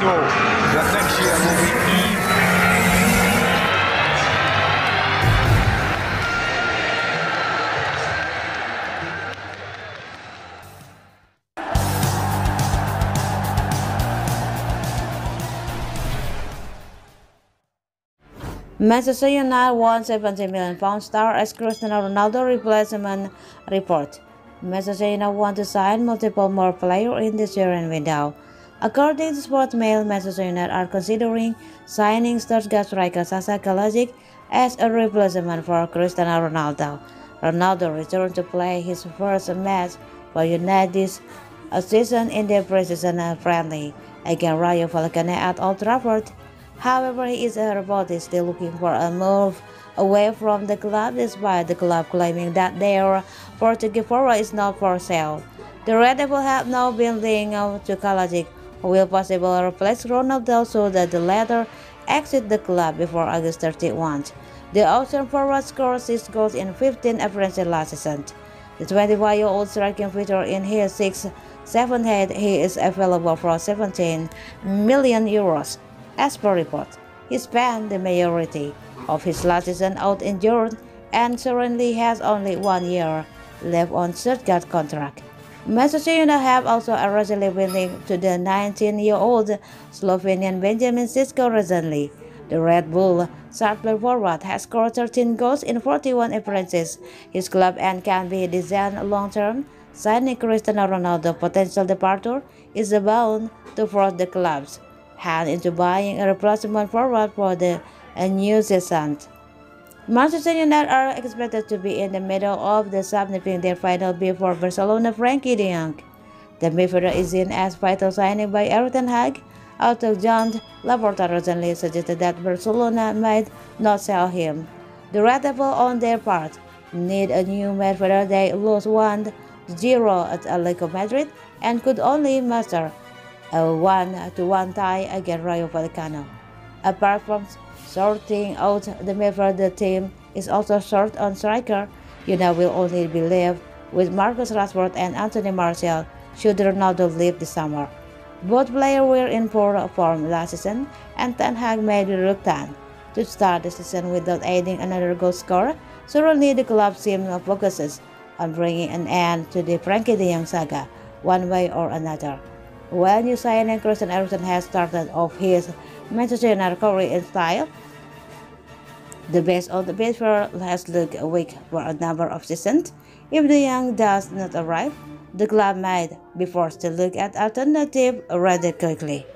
that next year will be even. Manchester United won 70 million pound star as Cristiano Ronaldo replacement report. Manchester United want to sign multiple more players in this year and window. According to Sportsmail, Manchester United are considering signing Stuttgart striker Sasa Kalajdic as a replacement for Cristiano Ronaldo. Ronaldo returned to play his first match for United this season in the preseason friendly against Rayo Vallecano at Old Trafford. However, he is reported still looking for a move away from the club despite the club claiming that their Portuguese forward is not for sale. The Red Devils have now been linked to Kalajdic, will possibly replace Ronaldo so that the latter exit the club before August 31. The Austrian forward scored 6 goals in 15 appearances last season. The 25-year-old striking feature in his 6-7 head, he is available for 17 million euros. As per report. he spent the majority of his last season out injured and currently has only one year left on Stuttgart contract. Manchester have also allegedly been linked to the 19-year-old Slovenian Benjamin Sesko recently. The Red Bull Salzburg forward has scored 13 goals in 41 appearances. His club and can be designed long-term. Signing Cristiano Ronaldo potential departure is bound to force the club's hand into buying a replacement forward for the new season. Manchester United are expected to be in the middle of the submitting their final bid for Barcelona Frenkie de Jong. The midfielder is in as vital signing by Erik ten Hag, although Joan Laporta recently suggested that Barcelona might not sell him. The Red Devils, on their part, need a new midfielder. They lost 1-0 at Atletico Madrid and could only muster a 1-1 tie against Rayo Vallecano. Apart from sorting out the midfield, the team is also short on striker. United will only be left with Marcus Rashford and Anthony Martial should Ronaldo leave this summer. Both players were in poor form last season, and Ten Hag made reluctant to start the season without adding another goal scorer. Currently, the club team focuses on bringing an end to the Frenkie de Jong saga, one way or another. While new signing Christian Eriksen has started off his Career in style, the best on the midfield has looked weak for a number of seasons. If de Jong does not arrive, the club might be forced to look at alternative rather quickly.